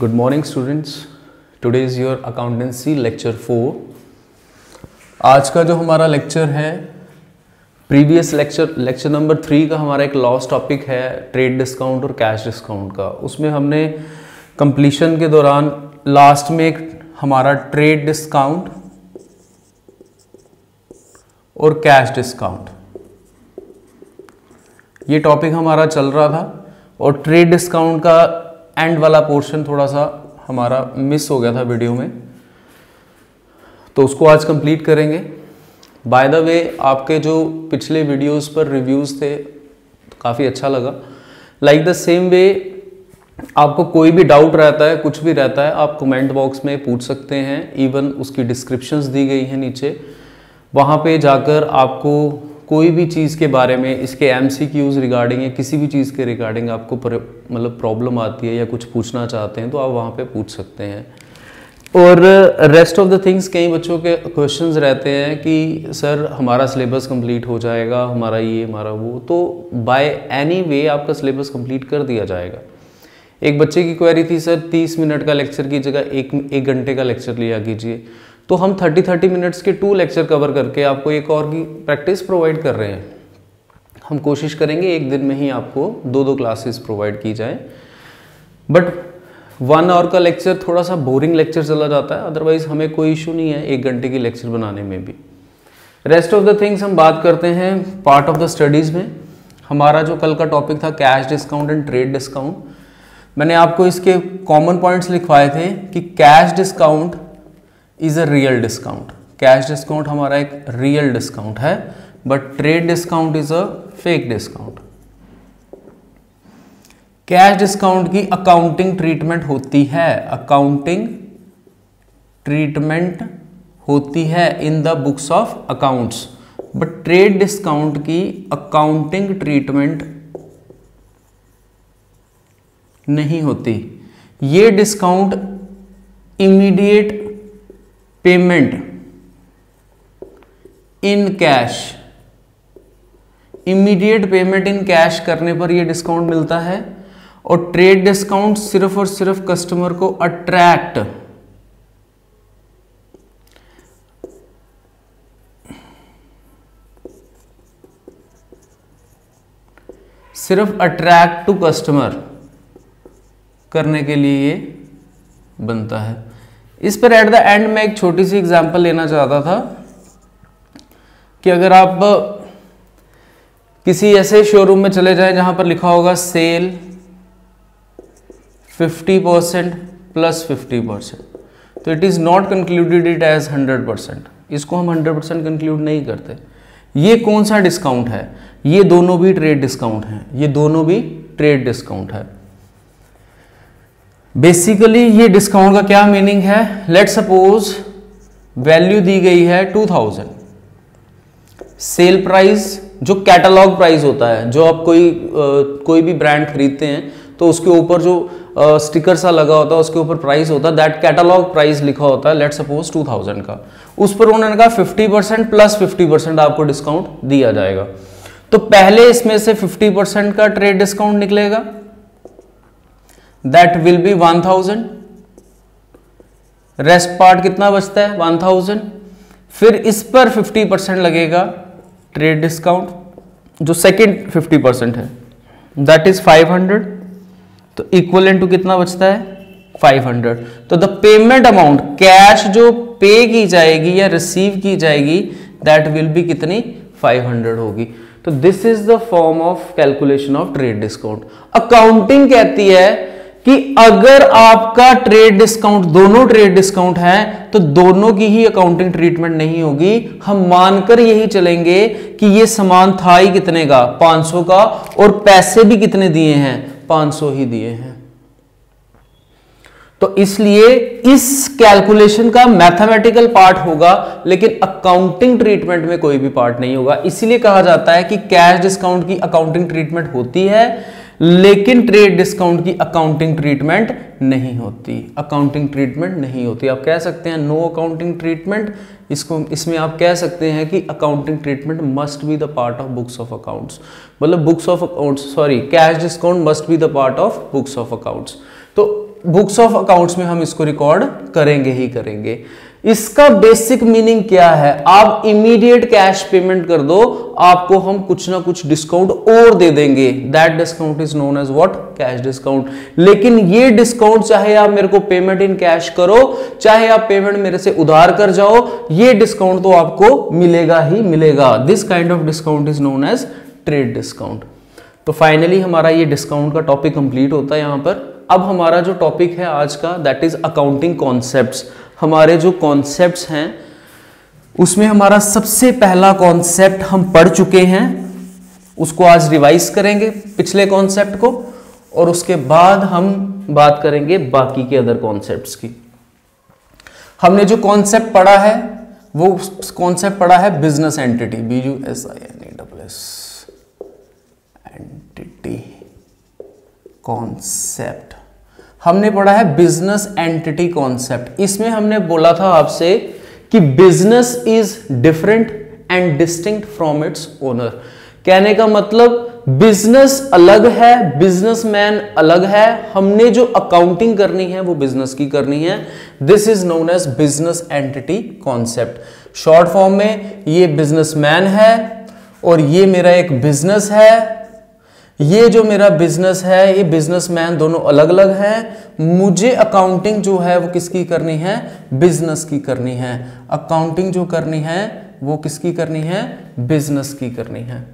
Good morning students today is your accountancy lecture four आज का जो हमारा लेक्चर है previous lecture lecture number three का हमारा एक लॉस टॉपिक है ट्रेड डिस्काउंट और कैश डिस्काउंट का। उसमें हमने कंप्लीशन के दौरान लास्ट में एक हमारा ट्रेड डिस्काउंट और कैश डिस्काउंट ये टॉपिक हमारा चल रहा था और ट्रेड डिस्काउंट का एंड वाला पोर्शन थोड़ा सा हमारा मिस हो गया था वीडियो में। तो उसको आज कंप्लीट करेंगे। बाय द वे आपके जो पिछले वीडियोस पर रिव्यूज़ थे तो काफ़ी अच्छा लगा। लाइक द सेम वे आपको कोई भी डाउट रहता है, कुछ भी रहता है, आप कमेंट बॉक्स में पूछ सकते हैं। इवन उसकी डिस्क्रिप्शंस दी गई हैं नीचे। वहाँ पे जाकर आपको कोई भी चीज़ के बारे में, इसके एम सी क्यूज़ रिगार्डिंग या किसी भी चीज़ के रिगार्डिंग आपको मतलब प्रॉब्लम आती है या कुछ पूछना चाहते हैं तो आप वहाँ पे पूछ सकते हैं। और रेस्ट ऑफ़ द थिंग्स कई बच्चों के क्वेश्चंस रहते हैं कि, सर, हमारा सिलेबस कंप्लीट हो जाएगा, हमारा ये, हमारा वो। तो बाय एनी वे आपका सिलेबस कंप्लीट कर दिया जाएगा। एक बच्चे की क्वेरी थी, सर 30 मिनट का लेक्चर की जगह एक एक घंटे का लेक्चर लिया कीजिए। तो हम 30 30 मिनट्स के टू लेक्चर कवर करके आपको एक और की प्रैक्टिस प्रोवाइड कर रहे हैं। हम कोशिश करेंगे एक दिन में ही आपको दो दो क्लासेस प्रोवाइड की जाए। बट वन आवर का लेक्चर थोड़ा सा बोरिंग लेक्चर चला जाता है अदरवाइज़ हमें कोई इशू नहीं है एक घंटे की लेक्चर बनाने में भी। रेस्ट ऑफ़ द थिंग्स हम बात करते हैं पार्ट ऑफ़ द स्टडीज़ में। हमारा जो कल का टॉपिक था cash discount and trade discount मैंने आपको इसके कॉमन पॉइंट्स लिखवाए थे कि cash discount is a real discount cash discount हमारा एक रियल डिस्काउंट है but trade discount is a fake discount cash discount की अकाउंटिंग ट्रीटमेंट होती है अकाउंटिंग ट्रीटमेंट होती है in the books of accounts but trade discount की accounting treatment नहीं होती. ये discount immediate payment in cash. Immediate payment in cash करने पर यह डिस्काउंट मिलता है और ट्रेड डिस्काउंट सिर्फ़ और सिर्फ़ कस्टमर को अट्रैक्ट। सिर्फ़ अट्रैक्ट टू कस्टमर करने के लिए ये बनता है। इस पर एट द एंड में एक छोटी सी एग्जांपल लेना चाहता था कि अगर आप किसी ऐसे शोरूम में चले जाएँ जहाँ पर लिखा होगा सेल 50 परसेंट प्लस 50 परसेंट तो it is not concluded it as 100 percent इसको हम 100 परसेंट कंक्लूड नहीं करते। ये कौन सा डिस्काउंट है? ये दोनों भी ट्रेड डिस्काउंट हैं। ये दोनों भी ट्रेड डिस्काउंट है। बेसिकली ये डिस्काउंट का क्या मीनिंग है? लेट सपोज़ वैल्यू दी गई है 2000 सेल प्राइस जो कैटलॉग प्राइस होता है जो आप कोई आ, कोई भी ब्रांड खरीदते हैं तो उसके ऊपर जो स्टिकर सा लगा होता है उसके ऊपर प्राइस होता है दैट कैटलॉग प्राइस लिखा होता है लेट सपोज़ 2000 का. उस पर उन्होंने कहा 50 परसेंट प्लस फिफ्टी परसेंट आपको डिस्काउंट दिया जाएगा. तो पहले इसमें से 50 परसेंट का ट्रेड डिस्काउंट निकलेगा. That will be 1000 rest part कितना बचता है? 1000 फिर इस पर 50 परसेंट लगेगा ट्रेड डिस्काउंट जो सेकेंड 50 परसेंट है। दैट इज़ 500 तो इक्वल टू कितना बचता है? 500 तो द पेमेंट अमाउंट कैश जो पे की जाएगी या रिसीव की जाएगी दैट विल बी कितनी? 500 होगी। तो this is the form of calculation of trade discount accounting कहती है कि अगर आपका ट्रेड डिस्काउंट दोनों ट्रेड डिस्काउंट है तो दोनों की ही अकाउंटिंग ट्रीटमेंट नहीं होगी। हम मानकर यही चलेंगे कि ये सामान था ही कितने का? 500 का। और पैसे भी कितने दिए हैं? 500 ही दिए हैं। तो इसलिए इस कैलकुलेशन का मैथमेटिकल पार्ट होगा, लेकिन अकाउंटिंग ट्रीटमेंट में कोई भी पार्ट नहीं होगा। इसलिए कहा जाता है कि कैश डिस्काउंट की अकाउंटिंग ट्रीटमेंट होती है। लेकिन ट्रेड डिस्काउंट की अकाउंटिंग ट्रीटमेंट नहीं होती। अकाउंटिंग ट्रीटमेंट नहीं होती। आप कह सकते हैं नो अकाउंटिंग ट्रीटमेंट इसको, इसमें आप कह सकते हैं कि accounting treatment must be the part of books of accounts मतलब books of accounts sorry cash discount must be the part of books of accounts तो बुक्स ऑफ़ अकाउंट्स में हम इसको रिकॉर्ड करेंगे ही करेंगे। इसका बेसिक मीनिंग क्या है? आप इमीडिएट कैश पेमेंट कर दो, आपको हम कुछ ना कुछ डिस्काउंट और दे देंगे। That discount is known as what cash discount लेकिन ये डिस्काउंट चाहे आप मेरे को पेमेंट इन कैश करो, चाहे आप पेमेंट मेरे से उधार कर जाओ, ये डिस्काउंट तो आपको मिलेगा ही मिलेगा। This kind of discount is known as trade discount तो फाइनली हमारा ये डिस्काउंट का टॉपिक कंप्लीट होता है यहाँ पर। अब हमारा जो टॉपिक है आज का दैट इज़ अकाउंटिंग कॉन्सेप्ट्स हमारे जो कॉन्सेप्ट्स हैं, उसमें हमारा सबसे पहला कॉन्सेप्ट हम पढ़ चुके हैं, उसको आज रिवाइज करेंगे पिछले कॉन्सेप्ट को, और उसके बाद हम बात करेंगे बाकी के अदर कॉन्सेप्ट्स की। हमने जो कॉन्सेप्ट पढ़ा है, वो कॉन्सेप्ट पढ़ा है business entity B U S I N E W S entity concept हमने पढ़ा है बिज़नेस एंटिटी कॉन्सेप्ट इसमें हमने बोला था आपसे कि business is different and distinct from its owner कहने का मतलब बिज़नेस अलग है बिजनेसमैन अलग है, हमने जो अकाउंटिंग करनी है वो बिज़नेस की करनी है। This is known as business entity concept short form में ये बिजनेसमैन है और ये मेरा एक बिज़नेस है। ये जो मेरा बिज़नेस है, ये बिजनेसमैन दोनों अलग अलग हैं। मुझे अकाउंटिंग जो है, वो किसकी करनी है? बिज़नेस की करनी है। अकाउंटिंग जो करनी है, वो किसकी करनी है? बिज़नेस की करनी है।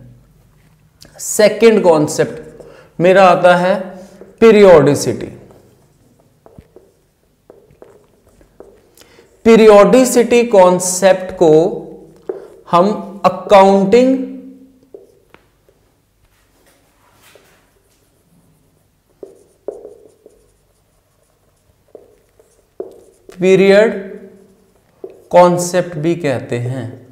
सेकंड कॉन्सेप्ट मेरा आता है पीरियोडिसिटी पीरियोडिसिटी कॉन्सेप्ट को हम अकाउंटिंग पीरियड कॉन्सेप्ट भी कहते हैं।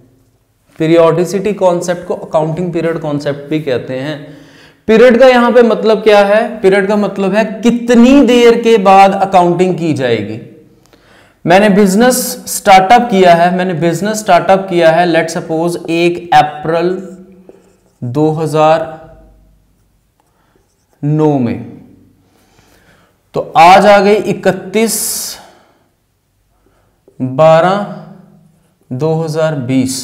पीरियोडिसिटी कॉन्सेप्ट को अकाउंटिंग पीरियड कॉन्सेप्ट भी कहते हैं। पीरियड का यहाँ पे मतलब क्या है? पीरियड का मतलब है कितनी देर के बाद अकाउंटिंग की जाएगी। मैंने बिज़नेस स्टार्टअप किया है, मैंने बिज़नेस स्टार्टअप किया है लेट सपोज़ एक अप्रैल 2009 में। तो आज आ गई 31 बारह 2020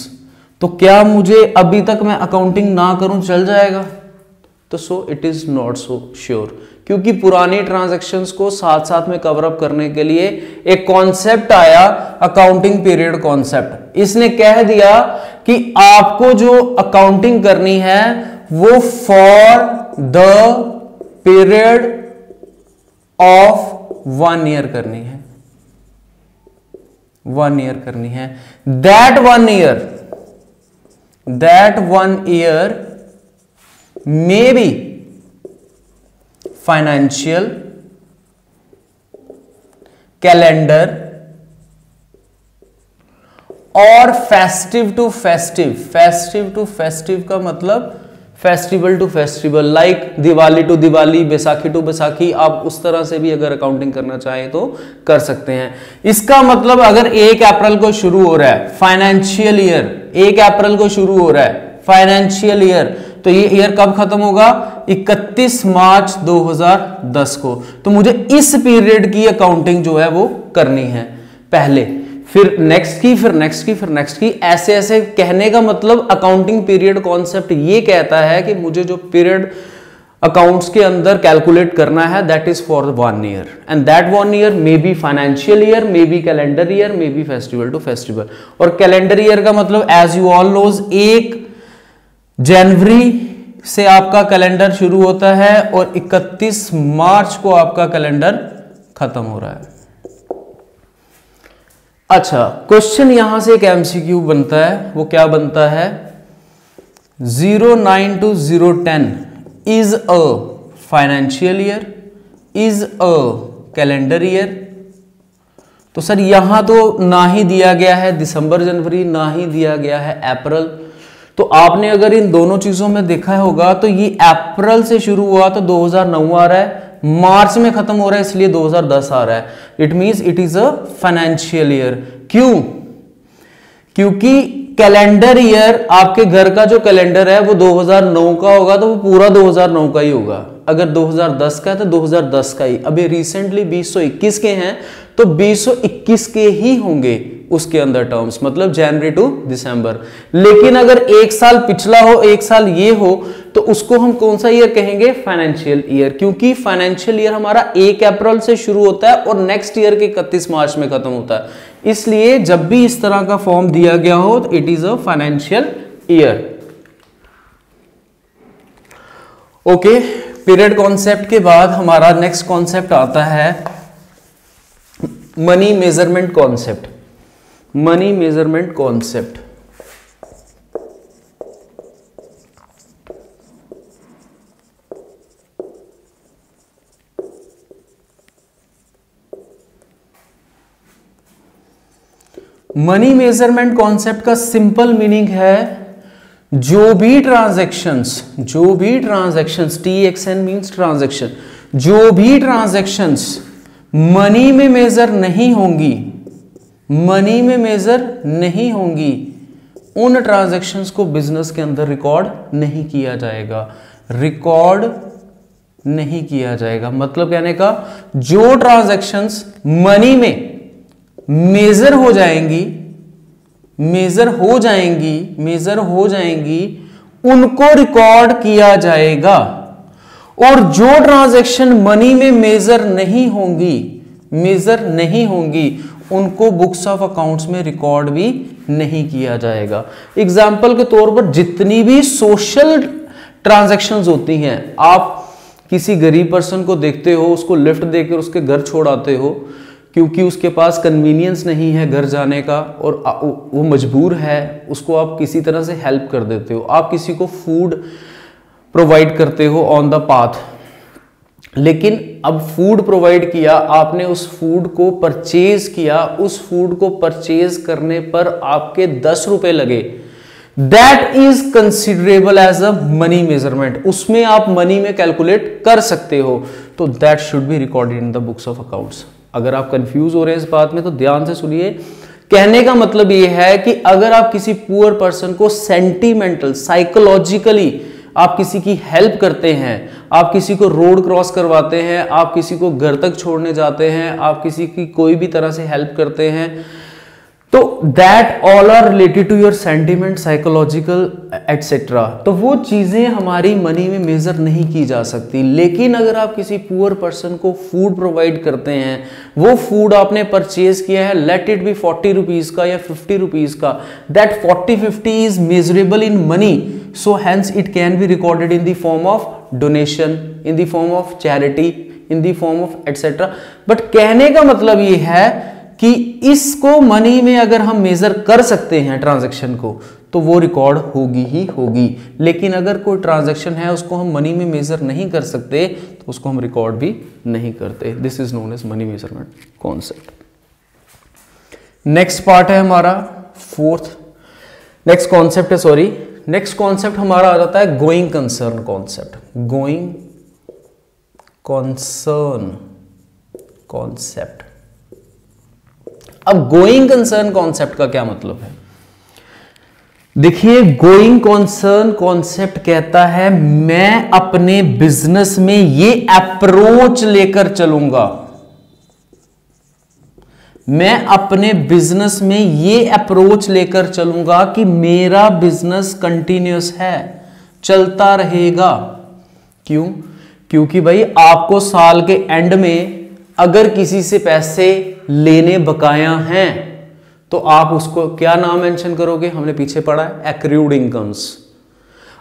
तो क्या मुझे अभी तक मैं अकाउंटिंग ना करूँ, चल जाएगा? तो so it is not so sure क्योंकि पुरानी ट्रांजैक्शंस को साथ साथ में कवर अप करने के लिए एक कॉन्सेप्ट आया अकाउंटिंग पीरियड कॉन्सेप्ट इसने कह दिया कि आपको जो अकाउंटिंग करनी है, वो for the period of one year करनी है। वन ईयर करनी है। That one year that one year may be financial calendar और festive to festive festive to festive का मतलब festival to festival like Diwali to Diwali Baisakhi to Baisakhi आप उस तरह से भी अगर अकाउंटिंग करना चाहें तो कर सकते हैं। इसका मतलब अगर एक अप्रैल को शुरू हो रहा है फाइनेंशियल ईयर एक अप्रैल को शुरू हो रहा है फाइनेंशियल ईयर तो ये ईयर कब खत्म होगा? 31 मार्च 2010 को। तो मुझे इस पीरियड की अकाउंटिंग जो है वो करनी है, पहले। फिर नेक्स्ट की, फिर नेक्स्ट की, फिर नेक्स्ट की। ऐसे ऐसे कहने का मतलब अकाउंटिंग पीरियड कॉन्सेप्ट ये कहता है कि मुझे जो पीरियड अकाउंट्स के अंदर कैलकुलेट करना है that is for one year and that one year may be financial year may be calendar year may be festival to festival और कैलेंडर ईयर का मतलब एज यू ऑल नोज़ एक जनवरी से आपका कैलेंडर शुरू होता है और 31 मार्च को आपका कैलेंडर खत्म हो रहा है। अच्छा क्वेश्चन यहाँ से एक एमसीक्यू बनता है, वो क्या बनता है? Zero nine two zero ten is a financial year is a calendar year तो सर, यहाँ तो ना ही दिया गया है दिसंबर, जनवरी, ना ही दिया गया है अप्रैल। तो आपने अगर इन दोनों चीज़ों में देखा होगा तो ये अप्रैल से शुरू हुआ तो 2009 आ रहा है। मार्च में खत्म हो रहा है, इसलिए 2010 आ रहा है। It means it is a financial year क्यों? क्योंकि कैलेंडर ईयर आपके घर का जो कैलेंडर है, वो 2009 का होगा तो वो पूरा 2009 का ही होगा। अगर 2010 का है तो 2010 का ही। अभी रिसेंटली 2021 के हैं तो 2021 के ही होंगे। उसके अंदर टर्म्स मतलब जनवरी टू दिसंबर लेकिन अगर एक साल पिछला हो, एक साल ये हो तो उसको हम कौन सा ईयर कहेंगे? फाइनेंशियल ईयर क्योंकि फाइनेंशियल ईयर हमारा एक अप्रैल से शुरू होता है और नेक्स्ट ईयर के इकतीस मार्च में खत्म होता है। इसलिए जब भी इस तरह का फॉर्म दिया गया हो तो it is a financial year okay period concept के बाद हमारा नेक्स्ट कॉन्सेप्ट आता है money measurement concept money measurement concept money measurement concept का सिंपल मीनिंग है जो भी ट्रांजैक्शंस जो भी transactions T X N means transaction जो भी ट्रांजैक्शंस मनी में मेजर नहीं होंगी मनी में मेजर नहीं होंगी। उन ट्रांजैक्शंस को बिज़नेस के अंदर रिकॉर्ड नहीं किया जाएगा। रिकॉर्ड नहीं किया जाएगा। मतलब कहने का, जो ट्रांजैक्शंस मनी में मेजर हो जाएँगी मेजर हो जाएँगी मेजर हो जाएँगी, उनको रिकॉर्ड किया जाएगा। और जो ट्रांजैक्शन मनी में मेजर नहीं होंगी मेजर नहीं होंगी उनको बुक्स ऑफ़ अकाउंट्स में रिकॉर्ड भी नहीं किया जाएगा। एग्ज़ाम्पल के तौर पर जितनी भी सोशल ट्रांजेक्शन होती हैं, आप किसी गरीब पर्सन को देखते हो, उसको लिफ्ट देकर उसके घर छोड़ आते हो, क्योंकि उसके पास कन्वीनियंस नहीं है घर जाने का, और वो मजबूर है, उसको आप किसी तरह से हेल्प कर देते हो। आप किसी को फ़ूड प्रोवाइड करते हो ऑन द पाथ लेकिन अब फ़ूड प्रोवाइड किया, आपने उस फ़ूड को परचेज किया, उस फ़ूड को परचेज करने पर आपके दस रुपए लगे। That is considerable as a money measurement उसमें आप मनी में कैलकुलेट कर सकते हो। तो that should be recorded in the books of accounts अगर आप कंफ्यूज हो रहे हैं इस बात में तो ध्यान से सुनिए। कहने का मतलब यह है कि अगर आप किसी पुअर पर्सन को सेंटिमेंटल साइकोलॉजिकली आप किसी की हेल्प करते हैं, आप किसी को रोड क्रॉस करवाते हैं, आप किसी को घर तक छोड़ने जाते हैं, आप किसी की कोई भी तरह से हेल्प करते हैं तो that all are related to your sentiment psychological etcetera तो वो चीज़ें हमारी मनी में मेजर नहीं की जा सकती। लेकिन अगर आप किसी पुअर पर्सन को फ़ूड प्रोवाइड करते हैं, वो फ़ूड आपने परचेज किया है let it be forty rupees का या फिफ्टी रुपीज़ का that forty fifty is measurable in money so hence it can be recorded in the form of donation in the form of charity in the form of etcetera but कहने का मतलब ये है कि इसको money में अगर हम मेजर कर सकते हैं ट्रांजैक्शन को तो वो रिकॉर्ड होगी ही होगी। लेकिन अगर कोई ट्रांजैक्शन है, उसको हम मनी में मेजर नहीं कर सकते तो उसको हम रिकॉर्ड भी नहीं करते। This is known as money measurement concept next part है हमारा फोर्थ नेक्स्ट कॉन्सेप्ट है सॉरी नेक्स्ट कॉन्सेप्ट हमारा आ जाता है going concern concept going concern concept अब गोइंग कंसर्न कॉन्सेप्ट का क्या मतलब है? देखिए गोइंग कॉन्सर्न कॉन्सेप्ट कहता है, मैं अपने बिज़नेस में ये अप्रोच लेकर चलूँगा। मैं अपने बिज़नेस में ये अप्रोच लेकर चलूँगा कि मेरा बिज़नेस कंटिन्यूस है, चलता रहेगा। क्यों? क्योंकि भाई, आपको साल के एंड में अगर किसी से पैसे लेने बकाया हैं तो आप उसको क्या नाम मेंशन करोगे? हमने पीछे पढ़ा है एक्रूड इनकम्स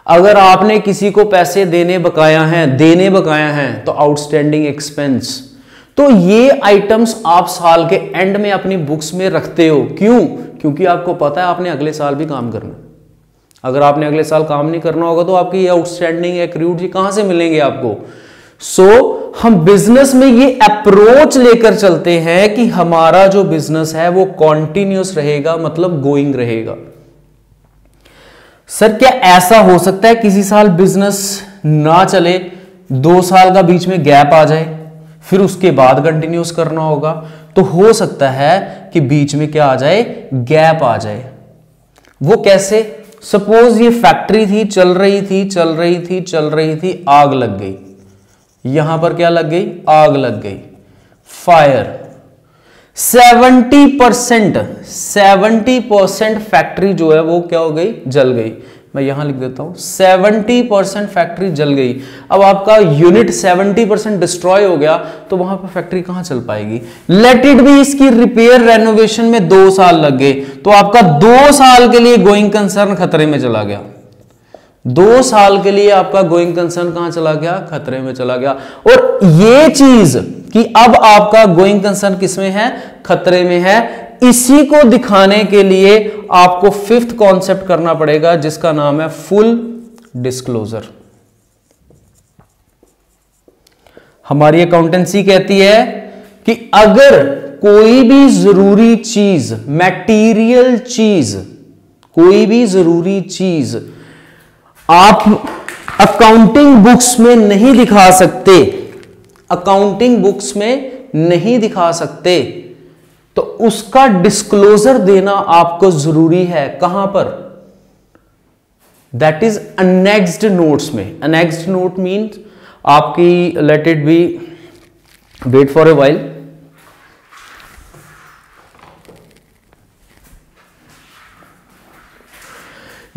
अगर आपने किसी को पैसे देने बकाया हैं देने बकाया हैं तो आउटस्टैंडिंग एक्सपेंस तो ये आइटम्स आप साल के एंड में अपनी बुक्स में रखते हो। क्यों? क्योंकि आपको पता है आपने अगले साल भी काम करना अगर आपने अगले साल काम नहीं करना होगा तो आपकी ये आउटस्टैंडिंग एक्रूड कहाँ से मिलेंगे आपको? सो so, हम बिज़नेस में ये अप्रोच लेकर चलते हैं कि हमारा जो बिज़नेस है वो कॉन्टिन्यूस रहेगा मतलब गोइंग रहेगा। सर, क्या ऐसा हो सकता है किसी साल बिज़नेस ना चले, दो साल का बीच में गैप आ जाए, फिर उसके बाद कंटिन्यूस करना होगा? तो हो सकता है कि बीच में क्या आ जाए गैप आ जाए। वो कैसे? सपोज़ ये फैक्ट्री थी, चल रही थी, चल रही थी, चल रही थी, आग लग गई। यहाँ पर क्या लग गई? आग लग गई। Fire 70 percent seventy percent factory जो है वो क्या हो गई? जल गई। मैं यहाँ लिख देता हूँ 70 परसेंट फैक्ट्री जल गई। अब आपका यूनिट 70 परसेंट डिस्ट्रॉय हो गया तो वहाँ पर फैक्ट्री कहाँ चल पाएगी? लेट इट भी इसकी रिपेयर रेनोवेशन में दो साल लग गए तो आपका दो साल के लिए गोइंग कंसर्न खतरे में चला गया। दो साल के लिए आपका गोइंग कंसर्न कहाँ चला गया? खतरे में चला गया। और ये चीज़ कि अब आपका गोइंग कंसर्न किसमें है? खतरे में है। इसी को दिखाने के लिए आपको फिफ्थ कॉन्सेप्ट करना पड़ेगा, जिसका नाम है फुल डिस्क्लोजर हमारी अकाउंटेंसी कहती है कि अगर कोई भी ज़रूरी चीज़ मैटीरियल चीज़, कोई भी ज़रूरी चीज़ आप अकाउंटिंग बुक्स में नहीं दिखा सकते। अकाउंटिंग बुक्स में नहीं दिखा सकते। तो उसका डिस्क्लोजर देना आपको ज़रूरी है। कहाँ पर? दैट इज़ अनेक्स्ड नोट्स में। अनेक्स्ड नोट मीन्स आपकी let it be wait for a while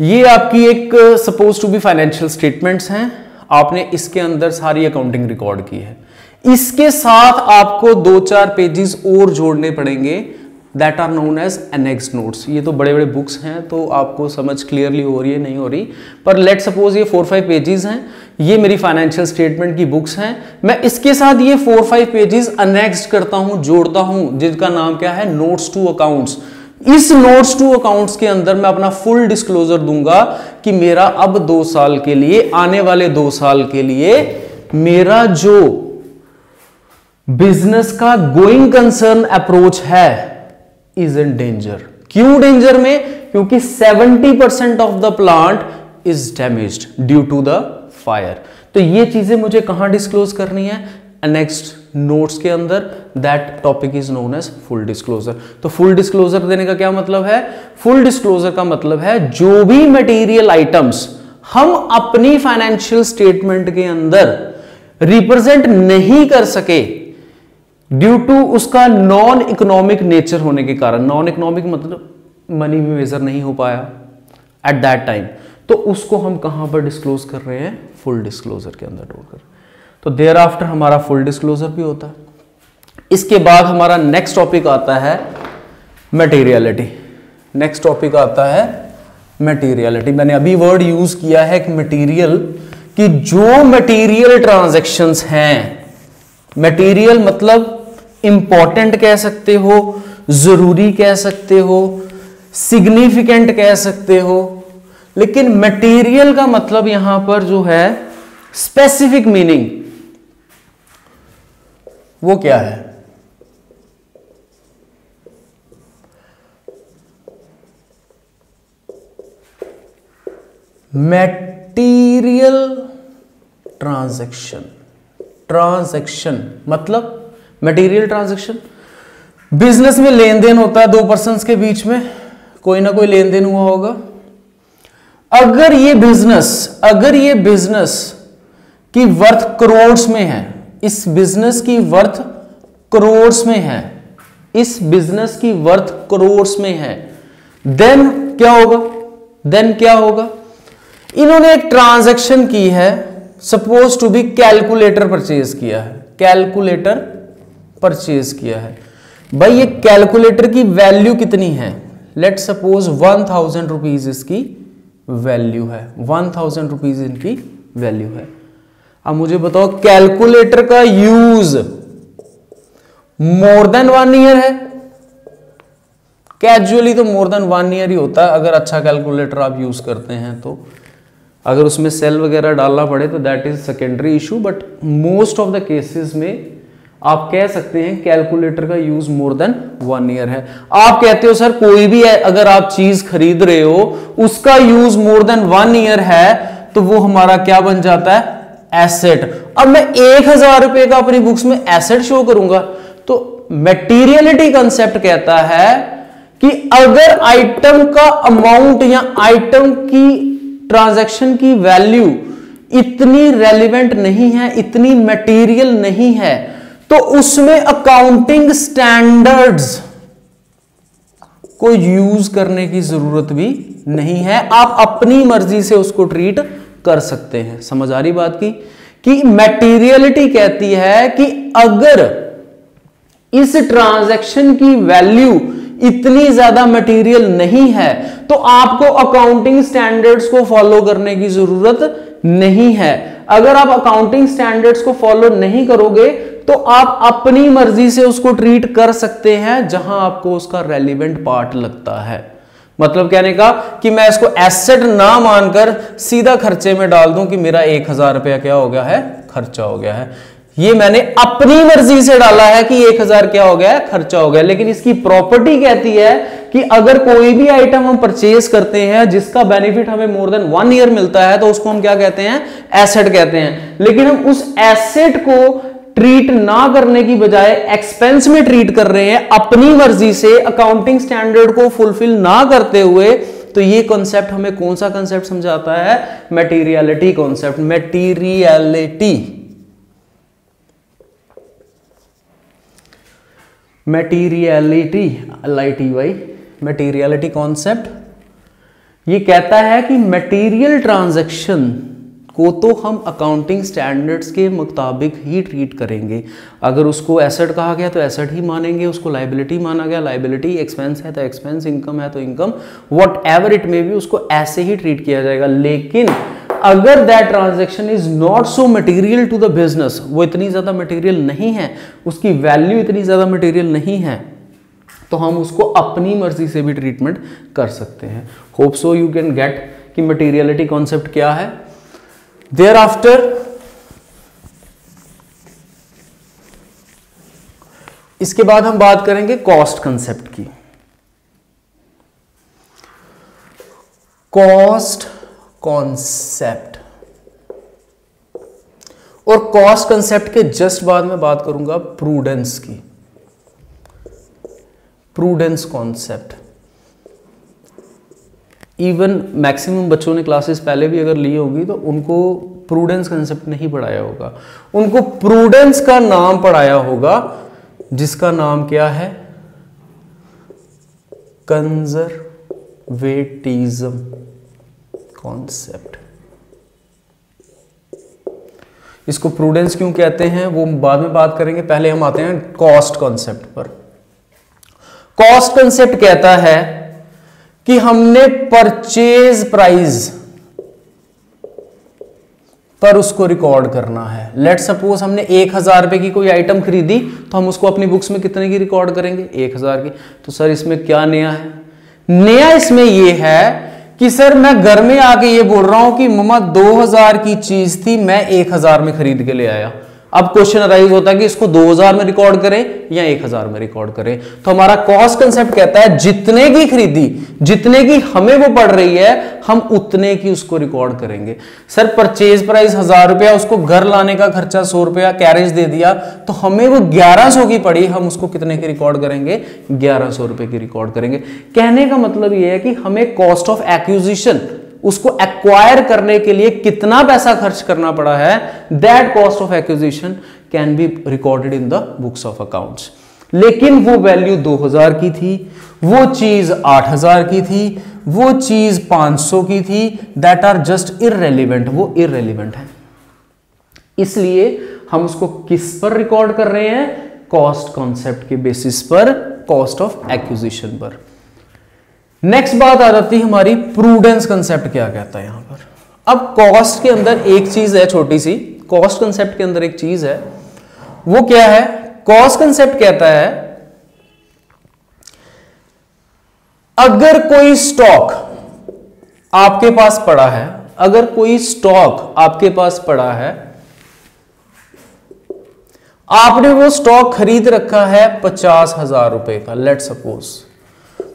ये आपकी एक suppose to be financial statements हैं। आपने इसके अंदर सारी अकाउंटिंग रिकॉर्ड की है। इसके साथ आपको दो चार पेजेस और जोड़ने पड़ेंगे that are known as annex notes ये तो बड़े बड़े बुक्स हैं तो आपको समझ क्लियरली हो रही है, नहीं हो रही। पर लेट सपोज़ ये फोर फाइव पेजेस हैं। ये मेरी फाइनेंशियल स्टेटमेंट की बुक्स हैं। मैं इसके साथ ये फोर फाइव पेजेस अनेक्स्ट करता हूँ, जोड़ता हूँ जिसका नाम क्या है? नोट्स टू अकाउंट्स इस नोट्स टू अकाउंट्स के अंदर मैं अपना फुल डिस्क्लोजर दूँगा कि मेरा अब दो साल के लिए, आने वाले दो साल के लिए मेरा जो बिज़नेस का गोइंग कंसर्न अप्रोच है इज़ इन डेंजर क्यों डेंजर में? क्योंकि 70 percent of the plant is damage due to the fire तो ये चीज़ें मुझे कहाँ डिस्क्लोज करनी है? नेक्स्ट नोट्स के अंदर that topic is known as full disclosure तो फुल डिस्क्लोजर देने का क्या मतलब है? फुल डिस्क्लोजर का मतलब है, जो भी मटेरियल आइटम्स हम अपनी फाइनेंशियल स्टेटमेंट के अंदर रिप्रेजेंट नहीं कर सके ड्यू टू उसका नॉन इकोनॉमिक नेचर होने के कारण नॉन इकोनॉमिक मतलब मनी में मेजर नहीं हो पाया एट दैट टाइम तो उसको हम कहाँ पर डिस्क्लोज कर रहे हैं? फुल डिस्क्लोजर के अंदर डोलकर तो देर आफ्टर हमारा फुल डिस्क्लोजर भी होता है। इसके बाद हमारा नेक्स्ट टॉपिक आता है मटेरियलिटी नेक्स्ट टॉपिक आता है मटेरियलिटी मैंने अभी वर्ड यूज़ किया है कि मटेरियल कि जो मटेरियल ट्रांजैक्शंस हैं मटेरियल मतलब इंपॉर्टेंट कह सकते हो, ज़रूरी कह सकते हो सिग्निफिकेंट कह सकते हो, लेकिन मटेरियल का मतलब यहाँ पर जो है स्पेसिफिक मीनिंग वो क्या है? मैटीरियल ट्रांजैक्शन ट्रांजैक्शन मतलब मटेरियल ट्रांजैक्शन बिज़नेस में लेन देन होता है, दो पर्सन के बीच में, कोई ना कोई लेन देन हुआ होगा। अगर ये बिज़नेस अगर ये बिज़नेस की वर्थ करोड़ में है इस बिज़नेस की वर्थ करोड़ में है। इस बिज़नेस की वर्थ करोड़ में है। देन क्या होगा? देन क्या होगा? इन्होंने एक ट्रांजैक्शन की है suppose to be calculator purchase किया है। कैलकुलेटर परचेज किया है। भाई, ये कैलकुलेटर की वैल्यू कितनी है? Let suppose one thousand rupees इसकी वैल्यू है। वन थाउज़ेंड रुपीज़ इनकी वैल्यू है। अब मुझे बताओ कैलकुलेटर का use more than one year है? कैजुअली तो मोर देन वन ईयर ही होता है, अगर अच्छा कैलकुलेटर आप यूज़ करते हैं तो। अगर उसमें सेल वगैरह डालना पड़े तो that is secondary issue but most of the cases में आप कह सकते हैं कैलकुलेटर का use more than one year है। आप कहते हो, सर, कोई भी अगर आप चीज़ खरीद रहे हो, उसका use more than one year है तो वो हमारा क्या बन जाता है? एसेट अब मैं एक हज़ार रुपए का अपनी बुक्स में एसेट शो करूँगा। तो मेटीरियलिटी कंसेप्ट कहता है कि अगर आइटम का अमाउंट या आइटम की ट्रांजैक्शन की वैल्यू इतनी रेलिवेंट नहीं है, इतनी मटेरियल नहीं है तो उसमें अकाउंटिंग स्टैंडर्ड्स को यूज़ करने की ज़रूरत भी नहीं है। आप अपनी मर्ज़ी से उसको ट्रीट कर सकते हैं। समझ आ रही बात की? कि मैटीरियलिटी कहती है कि अगर इस ट्रांजैक्शन की वैल्यू इतनी ज़्यादा मटेरियल नहीं है तो आपको अकाउंटिंग स्टैंडर्ड्स को फॉलो करने की ज़रूरत नहीं है। अगर आप अकाउंटिंग स्टैंडर्ड्स को फॉलो नहीं करोगे तो आप अपनी मर्ज़ी से उसको ट्रीट कर सकते हैं, जहाँ आपको उसका रेलिवेंट पार्ट लगता है। मतलब कहने का कि मैं इसको एसेट ना मानकर सीधा खर्चे में डाल दूँ कि मेरा एक हज़ार रुपया क्या हो गया है? खर्चा हो गया है। ये मैंने अपनी मर्ज़ी से डाला है कि एक हज़ार क्या हो गया है? खर्चा हो गया। लेकिन इसकी प्रॉपर्टी कहती है कि अगर कोई भी आइटम हम परचेज करते हैं, जिसका बेनिफिट हमें मोर देन वन ईयर मिलता है तो उसको हम क्या कहते हैं? एसेट कहते हैं। लेकिन हम उस एसेट को ट्रीट ना करने की बजाय एक्सपेंस में ट्रीट कर रहे हैं, अपनी मर्ज़ी से अकाउंटिंग स्टैंडर्ड को फुलफिल ना करते हुए तो ये कॉन्सेप्ट हमें कौन सा कॉन्सेप्ट समझाता है? Materiality concept materiality materiality L I T Y materiality concept ये कहता है कि मटेरियल ट्रांजैक्शन को तो हम अकाउंटिंग स्टैंडर्ड्स के मुताबिक ही ट्रीट करेंगे। अगर उसको एसेट कहा गया तो एसेट ही मानेंगे, उसको लाइबिलिटी माना गया लाइबिलिटी एक्सपेंस है तो एक्सपेंस इनकम है तो income whatever it may be उसको ऐसे ही ट्रीट किया जाएगा। लेकिन अगर that transaction is not so material to the business वो इतनी ज़्यादा मटेरियल नहीं है, उसकी वैल्यू इतनी ज़्यादा मटेरियल नहीं है तो हम उसको अपनी मर्ज़ी से भी ट्रीटमेंट कर सकते हैं। Hope so you can get कि मटेरियलिटी कॉन्सेप्ट क्या है। देयर इसके बाद हम बात करेंगे कॉस्ट कंसेप्ट की। कॉस्ट कॉन्सेप्ट और कॉस्ट कंसेप्ट के जस्ट बाद में बात करूँगा प्रूडेंस की। प्रूडेंस कॉन्सेप्ट इवन मैक्सिमम बच्चों ने क्लासेस पहले भी अगर ली होगी तो उनको प्रूडेंस कंसेप्ट नहीं पढ़ाया होगा। उनको प्रूडेंस का नाम पढ़ाया होगा, जिसका नाम क्या है? कंजर्वेटिज्म कॉन्सेप्ट इसको प्रूडेंस क्यों कहते हैं? वो बाद में बात करेंगे। पहले हम आते हैं कॉस्ट कॉन्सेप्ट पर। कॉस्ट कॉन्सेप्ट कहता है कि हमने परचेज प्राइस पर उसको रिकॉर्ड करना है। लेट सपोज़ हमने एक हज़ार रुपए की कोई आइटम खरीदी तो हम उसको अपनी बुक्स में कितने की रिकॉर्ड करेंगे? एक हज़ार की। तो सर इसमें क्या नया है? नया इसमें यह है कि सर मैं घर में आके ये बोल रहा हूँ कि मम्मा 2000 की चीज़ थी, मैं 1000 में खरीद के ले आया। अब क्वेश्चन अराइज होता है कि इसको 2000 में रिकॉर्ड करें या 1000 में रिकॉर्ड करें। तो हमारा कॉस्ट कंसेप्ट कहता है, जितने की खरीदी, जितने की हमें वो पड़ रही है, हम उतने की उसको रिकॉर्ड करेंगे। सर परचेज प्राइस हज़ार रुपया, उसको घर लाने का खर्चा सौ रुपया कैरेज दे दिया तो हमें वो ग्यारह सौ की पड़ी, हम उसको कितने की रिकॉर्ड करेंगे? ग्यारह सौ रुपए की रिकॉर्ड करेंगे। कहने का मतलब यह है कि हमें कॉस्ट ऑफ़ एक्विजिशन उसको एक्वायर करने के लिए कितना पैसा खर्च करना पड़ा है that cost of acquisition can be recorded in the books of accounts लेकिन वो वैल्यू 2000 की थी, वो चीज़ 8000 की थी, वो चीज़ 500 की थी दैट आर जस्ट इरेलीवेंट वो इरेलीवेंट है। इसलिए हम उसको किस पर रिकॉर्ड कर रहे हैं? कॉस्ट कॉन्सेप्ट के बेसिस पर कॉस्ट ऑफ़ एक्विजिशन पर। नेक्स्ट बात आ जाती है हमारी प्रूडेंस कंसेप्ट क्या कहता है यहाँ पर। अब कॉस्ट के अंदर एक चीज़ है छोटी सी कॉस्ट कंसेप्ट के अंदर एक चीज़ है। वो क्या है? कॉस्ट कंसेप्ट कहता है, अगर कोई स्टॉक आपके पास पड़ा है, अगर कोई स्टॉक आपके पास पड़ा है, आपने वो स्टॉक खरीद रखा है पचास हज़ार रुपए का लेट सपोज़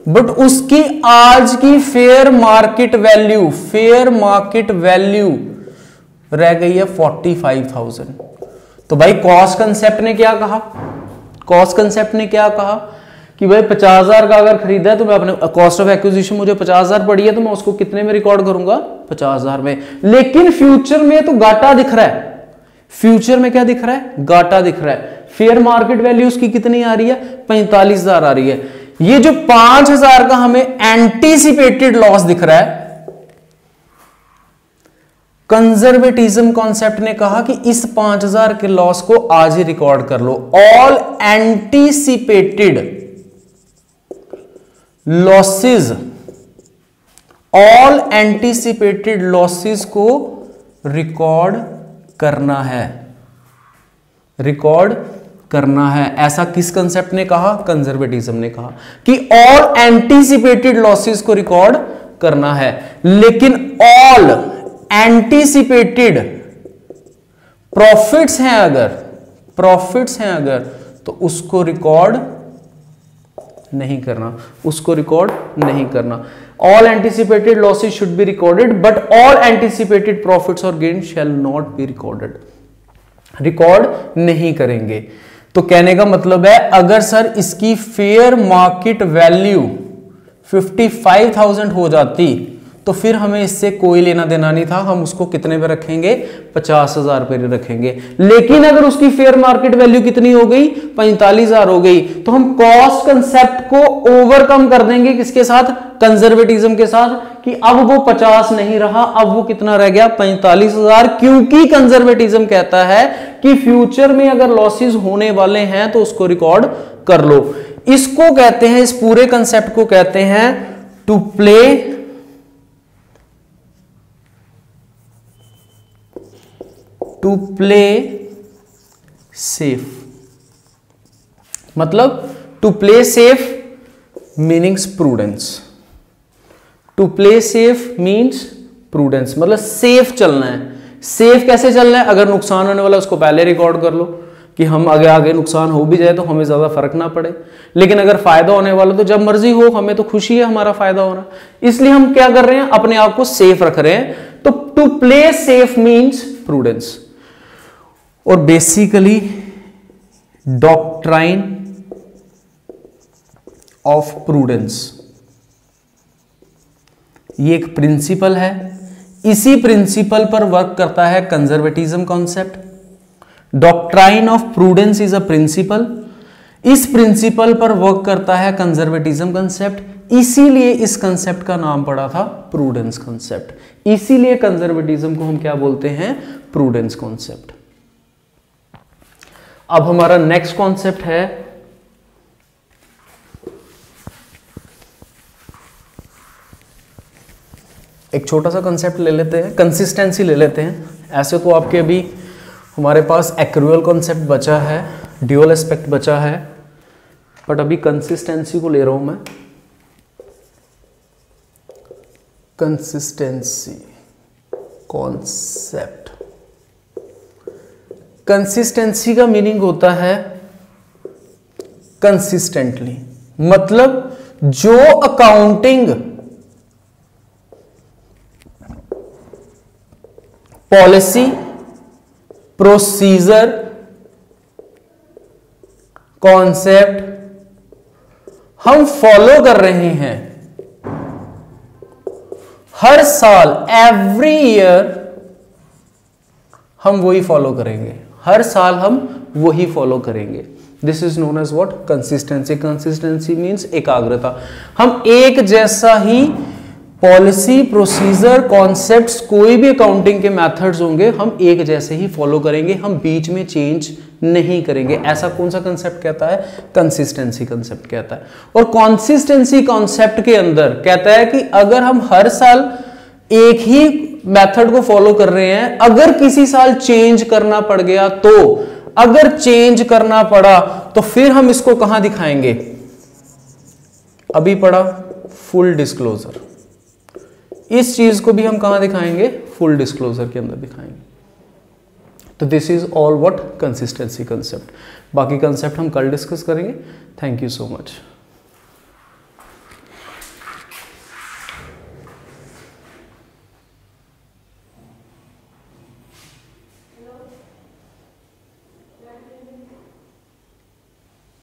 बट उसकी आज की fair market value fair market value रह गई है फोर्टी फाइव थाउज़ेंड तो भाई कॉस्ट कंसेप्ट ने क्या कहा? कॉस्ट कंसेप्ट ने क्या कहा? कि भाई पचास हज़ार का अगर खरीदा है तो मैं अपने कॉस्ट ऑफ़ एक्विजिशन मुझे पचास हज़ार पड़ी है तो मैं उसको कितने में रिकॉर्ड करूँगा? पचास हज़ार में। लेकिन फ्यूचर में तो घाटा दिख रहा है। फ्यूचर में क्या दिख रहा है? घाटा दिख रहा है। फेयर मार्केट वैल्यू उसकी कितनी आ रही है? पैंतालीस हज़ार आ रही है। ये जो पाँच हज़ार का हमें एंटीसिपेटेड लॉस दिख रहा है कंजर्वेटिज्म कॉन्सेप्ट ने कहा कि इस पाँच हज़ार के लॉस को आज ही रिकॉर्ड कर लो। All anticipated losses all anticipated losses को रिकॉर्ड करना है। रिकॉर्ड करना है, ऐसा किस कंसेप्ट ने कहा? कंजर्वेटिज्म ने कहा कि ऑल एंटीसिपेटेड लॉसेस को रिकॉर्ड करना है, लेकिन ऑल एंटीसिपेटेड प्रॉफिट्स हैं अगर प्रॉफिट्स हैं अगर तो उसको रिकॉर्ड नहीं करना, उसको रिकॉर्ड नहीं करना। All anticipated losses should be recorded but all anticipated profits और gain shall not be recorded record नहीं करेंगे। तो कहने का मतलब है अगर सर इसकी फेयर मार्केट वैल्यू 55,000 हो जाती तो फिर हमें इससे कोई लेना देना नहीं था। हम उसको कितने पे रखेंगे? पचास हज़ार पे रखेंगे। लेकिन अगर उसकी फेयर मार्केट वैल्यू कितनी हो गई? पैंतालीस हज़ार हो गई। तो हम कॉस्ट कंसेप्ट को ओवरकम कर देंगे किसके साथ? कंजर्वेटिज्म के साथ कि अब वो पचास नहीं रहा, अब वो कितना रह गया? पैंतालीस हज़ार। क्योंकि कंजर्वेटिज्म कहता है कि फ्यूचर में अगर लॉसेस होने वाले हैं तो उसको रिकॉर्ड कर लो। इसको कहते हैं, इस पूरे कंसेप्ट को कहते हैं to play to play safe. मतलब to play safe meanings prudence. To play safe means prudence. मतलब सेफ़ चलना है। सेफ़ कैसे चलना है? अगर नुकसान होने वाला उसको पहले रिकॉर्ड कर लो कि हम आगे आगे नुकसान हो भी जाए तो हमें ज़्यादा फ़र्क ना पड़े। लेकिन अगर फ़ायदा होने वाला तो जब मर्ज़ी हो, हमें तो खुशी है, हमारा फ़ायदा हो रहा इसलिए हम क्या कर रहे हैं? अपने आप को सेफ़ रख रहे हैं। तो to play safe means prudence. और बेसिकली डॉक्ट्राइन ऑफ़ प्रूडेंस ये एक प्रिंसिपल है। इसी प्रिंसिपल पर वर्क करता है conservatism concept doctrine of prudence is a principle इस प्रिंसिपल पर वर्क करता है कंजर्वेटिज्म कंसेप्ट इसीलिए इस कंसेप्ट का नाम पड़ा था प्रूडेंस कंसेप्ट इसीलिए कंजर्वेटिज्म को हम क्या बोलते हैं? प्रूडेंस कॉन्सेप्ट अब हमारा नेक्स्ट कॉन्सेप्ट है एक छोटा सा कंसेप्ट ले लेते हैं कंसिस्टेंसी ले लेते हैं। ऐसे तो आपके अभी हमारे पास एक्रुअल कॉन्सेप्ट बचा है ड्यूअल एस्पेक्ट बचा है बट अभी कंसिस्टेंसी को ले रहा हूँ मैं। कंसिस्टेंसी कॉन्सेप्ट कंसिस्टेंसी का मीनिंग होता है कंसिस्टेंटली मतलब जो अकाउंटिंग पॉलिसी प्रोसीजर कॉन्सेप्ट हम फॉलो कर रहे हैं, हर साल एवरी ईयर हम वही फॉलो करेंगे। हर साल हम वही फॉलो करेंगे। This is known as what consistency consistency means एकाग्रता। हम एक जैसा ही पॉलिसी प्रोसीजर कॉन्सेप्ट्स कोई भी अकाउंटिंग के मेथड्स होंगे, हम एक जैसे ही फॉलो करेंगे। हम बीच में चेंज नहीं करेंगे। ऐसा कौन सा कंसेप्ट कहता है? कंसिस्टेंसी कंसेप्ट कहता है। और कॉन्सिस्टेंसी कॉन्सेप्ट के अंदर कहता है कि अगर हम हर साल एक ही मेथड को फॉलो कर रहे हैं। अगर किसी साल चेंज करना पड़ गया तो अगर चेंज करना पड़ा तो फिर हम इसको कहाँ दिखाएँगे? अभी पड़ा फुल डिस्क्लोजर इस चीज़ को भी हम कहाँ दिखाएँगे? फुल डिस्क्लोजर के अंदर दिखाएँगे। तो this is all what consistency concept बाकी कंसेप्ट हम कल डिस्कस करेंगे। Thank you so much